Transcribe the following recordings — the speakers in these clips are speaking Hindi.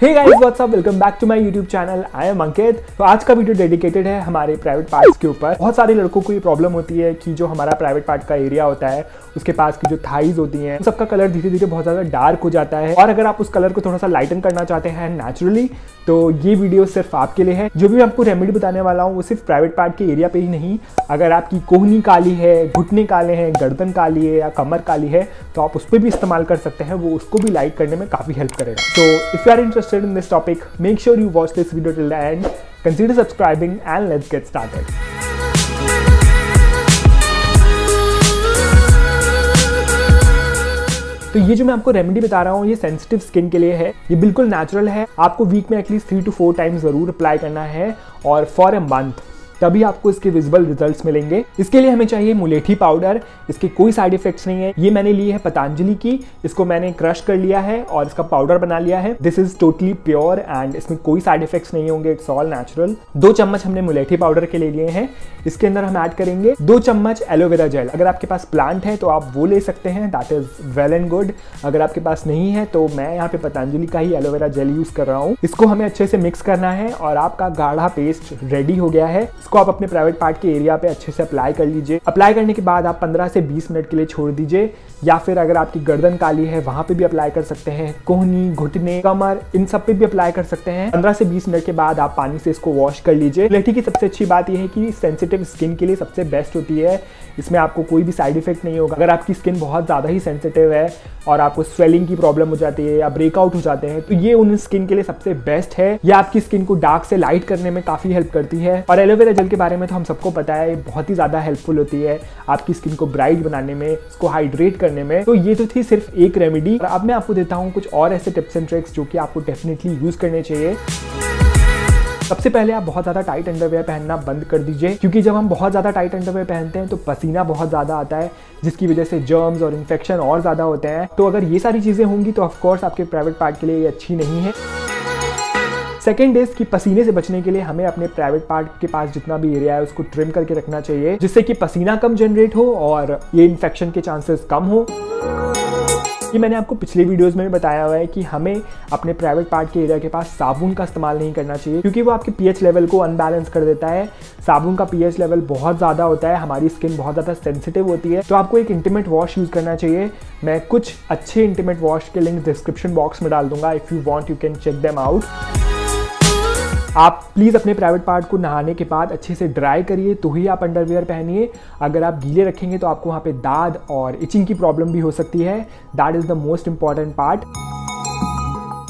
Hey guys what's up? Welcome back to my YouTube channel I am Ankit तो आज का वीडियो डेडिकेटेड है हमारे प्राइवेट पार्ट्स के ऊपर। बहुत सारे लड़कों को ये प्रॉब्लम होती है कि जो हमारा प्राइवेट पार्ट का एरिया होता है, उसके पास की जो थाइज होती हैं सबका कलर धीरे धीरे बहुत ज़्यादा डार्क हो जाता है। और अगर आप उस कलर को थोड़ा सा लाइटन करना चाहते हैं नेचुरली तो ये वीडियो सिर्फ़ आपके लिए है। जो भी मैं आपको रेमेडी बताने वाला हूँ, वो सिर्फ़ प्राइवेट पार्ट के एरिया पे ही नहीं। अगर आपकी कोहनी काली है, घुटने काले हैं, गर्दन काली है या कमर काली है तो आप उस पर भी इस्तेमाल कर सकते हैं। वो उसको भी लाइक करने में काफ़ी हेल्प करेगा। तो if you are interested in this topic make sure you watch this video till the end consider subscribing and let's get started. तो ये जो मैं आपको रेमेडी बता रहा हूँ, ये सेंसिटिव स्किन के लिए है। ये बिल्कुल नेचुरल है। आपको वीक में at least three two four time ज़रूर अप्लाई करना है और फॉर ए मंथ तभी आपको इसके विजिबल रिजल्ट्स मिलेंगे। इसके लिए हमें चाहिए मुलेठी पाउडर इसके कोई साइड इफेक्ट्स नहीं है। ये मैंने ली है पतंजलि की। इसको मैंने क्रश कर लिया है और इसका पाउडर बना लिया है। This is totally pure and इसमें कोई साइड इफेक्ट्स नहीं होंगे। इट्स ऑल नेचुरल दो चम्मच हमने मुलेठी पाउडर के ले लिए हैं। इसके अंदर हम ऐड करेंगे दो चम्मच एलोवेरा जेल अगर आपके पास प्लांट है तो आप वो ले सकते हैं। That is well and good अगर आपके पास नहीं है तो मैं यहाँ पे पतंजलि का ही एलोवेरा जेल यूज़ कर रहा हूँ। इसको हमें अच्छे से मिक्स करना है और आपका गाढ़ा पेस्ट रेडी हो गया है। इसको आप अपने प्राइवेट पार्ट के एरिया पे अच्छे से अप्लाई कर लीजिए। अप्लाई करने के बाद आप 15 से 20 मिनट के लिए छोड़ दीजिए। या फिर अगर आपकी गर्दन काली है, वहाँ पे भी अप्लाई कर सकते हैं। कोहनी, घुटने, कमर, इन सब पे भी अप्लाई कर सकते हैं। 15 से 20 मिनट के बाद आप पानी से इसको वॉश कर लीजिए। लेठी की सबसे अच्छी बात यह है कि सेंसिटिव स्किन के लिए सबसे बेस्ट होती है। इसमें आपको कोई भी साइड इफ़ेक्ट नहीं होगा। अगर आपकी स्किन बहुत ज़्यादा ही सेंसिटिव है और आपको स्वेलिंग की प्रॉब्लम हो जाती है या ब्रेकआउट हो जाते हैं तो ये उन स्किन के लिए सबसे बेस्ट है। ये आपकी स्किन को डार्क से लाइट करने में काफ़ी हेल्प करती है। और एलोवेरा जेल के बारे में तो हम सबको पता है बहुत ही ज़्यादा हेल्पफुल होती है आपकी स्किन को ब्राइट बनाने में, इसको हाइड्रेट करने में। तो ये तो थी सिर्फ़ एक रेमेडी और अब मैं आपको देता हूँ कुछ और ऐसे टिप्स एंड ट्रिक्स जो कि आपको डेफिनेटली यूज़ करने चाहिए। सबसे पहले आप बहुत ज़्यादा टाइट अंडरवेयर पहनना बंद कर दीजिए, क्योंकि जब हम बहुत ज़्यादा टाइट अंडरवेयर पहनते हैं तो पसीना बहुत ज़्यादा आता है, जिसकी वजह से जर्म्स और इन्फेक्शन और ज़्यादा होते हैं। तो अगर ये सारी चीज़ें होंगी तो ऑफकोर्स आपके प्राइवेट पार्ट के लिए ये अच्छी नहीं है। सेकेंड इज़ कि पसीने से बचने के लिए हमें अपने प्राइवेट पार्ट के पास जितना भी एरिया है, उसको ट्रिम करके रखना चाहिए, जिससे कि पसीना कम जनरेट हो और ये इन्फेक्शन के चांसेस कम हो। ये मैंने आपको पिछले वीडियोस में भी बताया हुआ है कि हमें अपने प्राइवेट पार्ट के एरिया के पास साबुन का इस्तेमाल नहीं करना चाहिए, क्योंकि वो आपके पीएच लेवल को अनबैलेंस कर देता है। साबुन का पीएच लेवल बहुत ज़्यादा होता है, हमारी स्किन बहुत ज़्यादा सेंसिटिव होती है। तो आपको एक इंटीमेट वॉश यूज़ करना चाहिए। मैं कुछ अच्छे इंटीमेट वॉश के लिंक डिस्क्रिप्शन बॉक्स में डाल दूँगा if you want you can check them out आप प्लीज़ अपने प्राइवेट पार्ट को नहाने के बाद अच्छे से ड्राई करिए तो ही आप अंडरवेयर पहनिए। अगर आप गीले रखेंगे तो आपको वहाँ पे दाद और इचिंग की प्रॉब्लम भी हो सकती है। That is the most important part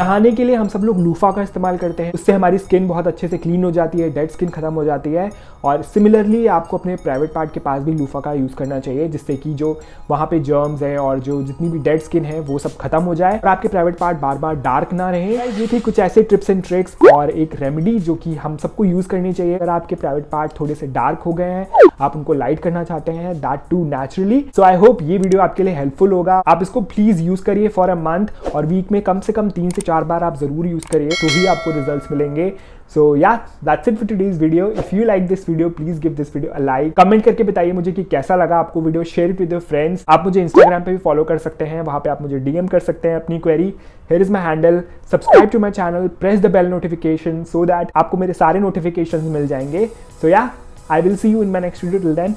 नहाने के लिए हम सब लोग लूफा का इस्तेमाल करते हैं। उससे हमारी स्किन बहुत अच्छे से क्लीन हो जाती है डेड स्किन खत्म हो जाती है। और सिमिलरली आपको अपने प्राइवेट पार्ट के पास भी लूफा का यूज़ करना चाहिए जिससे कि जो वहाँ पे जर्म्स है और जो जितनी भी डेड स्किन है वो सब खत्म हो जाए। और आपके प्राइवेट पार्ट बार बार डार्क ना रहे। ये थी कुछ ऐसे ट्रिप्स एंड ट्रिक्स और एक रेमेडी जो कि हम सबको यूज़ करनी चाहिए। अगर आपके प्राइवेट पार्ट थोड़े से डार्क हो गए हैं आप उनको लाइट करना चाहते हैं that too naturally so I hope ये वीडियो आपके लिए हेल्पफुल होगा। आप इसको प्लीज़ यूज़ करिए फॉर अ मंथ और वीक में कम से कम तीन से चार बार आप ज़रूर यूज़ करिए तो ही आपको रिज़ल्ट मिलेंगे। So yeah that's it for today's video if you like this video please give this video a like comment करके बताइए मुझे कि कैसा लगा आपको video share with your friends आप मुझे इंस्टाग्राम पे भी फॉलो कर सकते हैं। वहाँ पे आप मुझे डीएम कर सकते हैं अपनी query here is my handle subscribe to my channel press the bell notification so that आपको मेरे सारे नोटिफिकेशन मिल जाएँगे। So yeah I will see you in my next video till then